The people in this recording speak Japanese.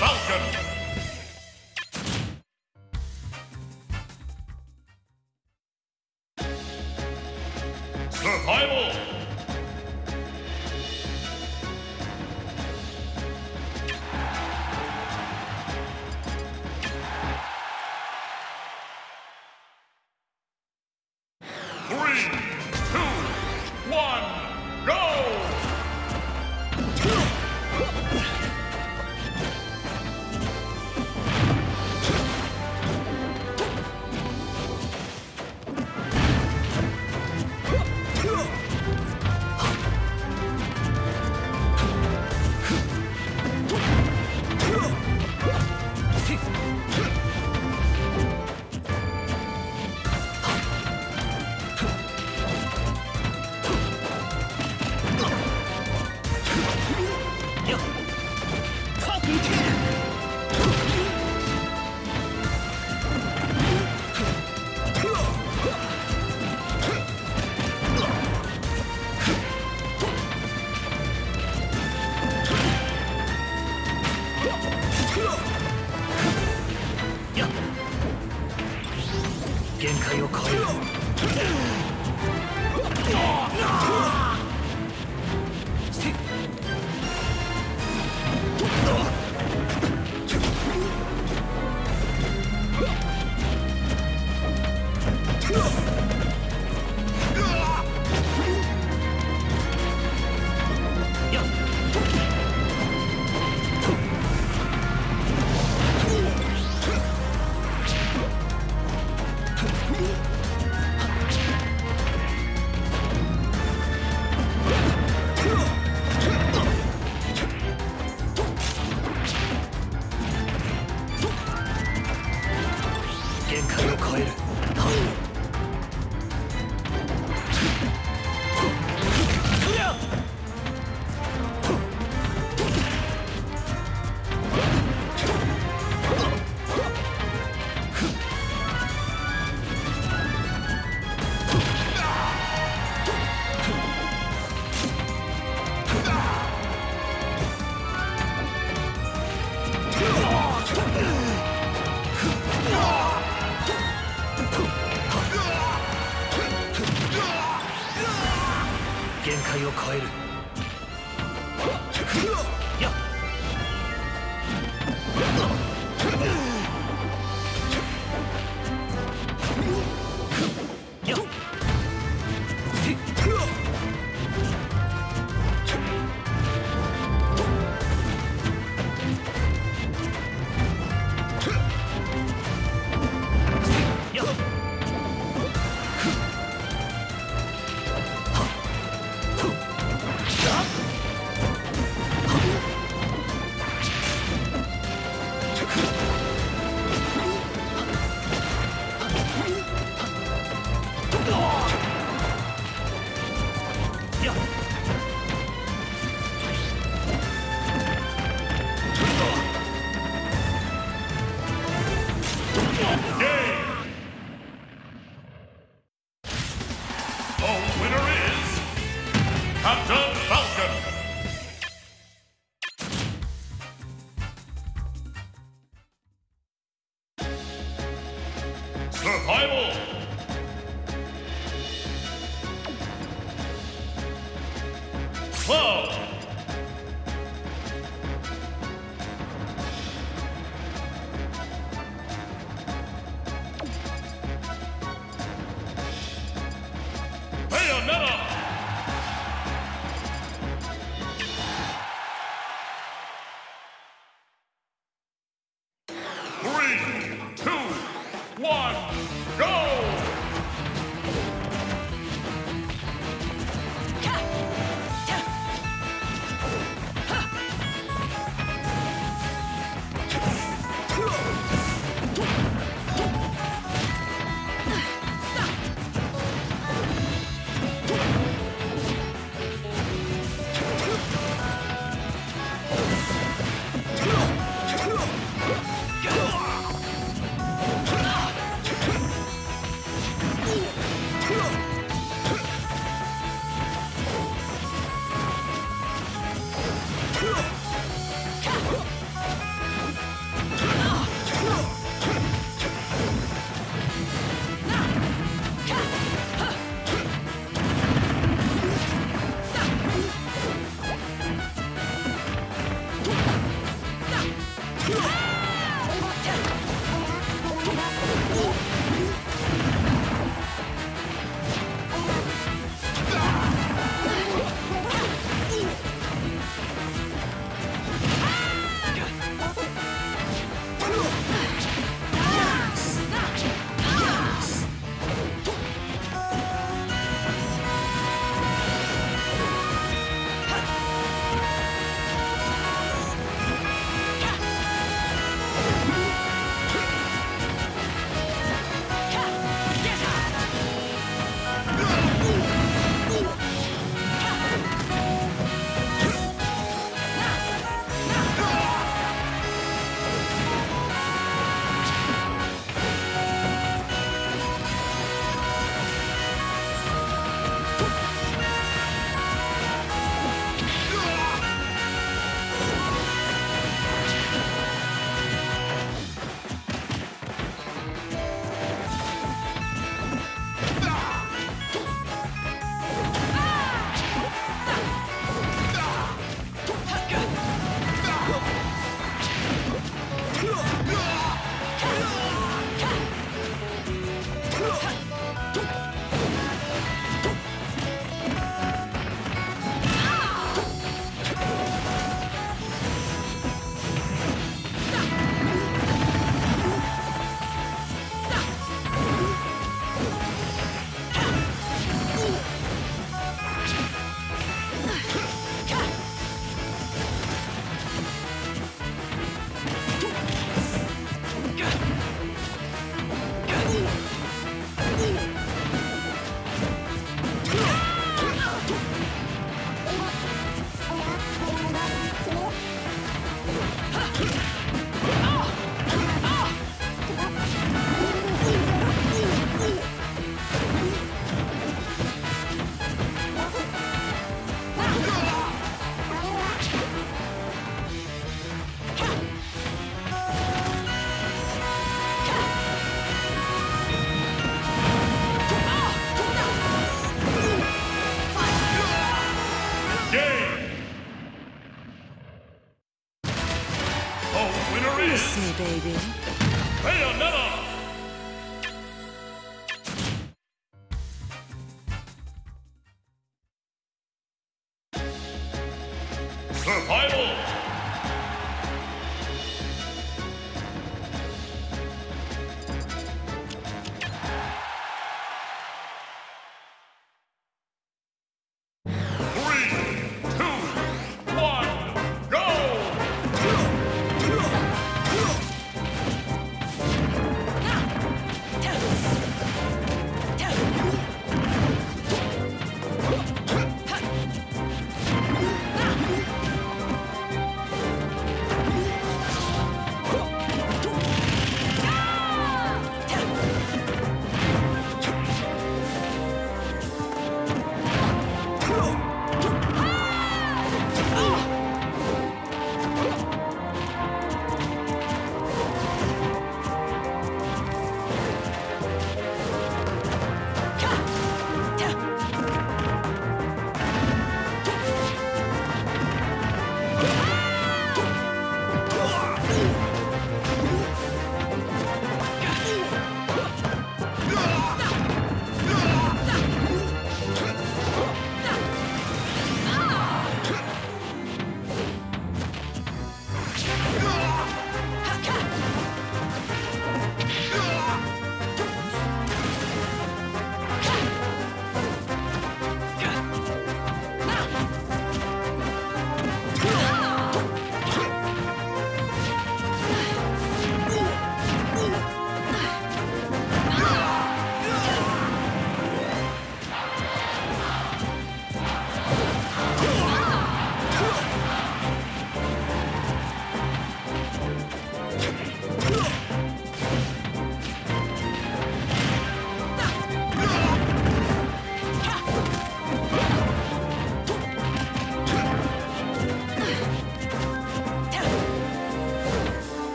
Falcon. 限界を超える。限界を超える。や。っ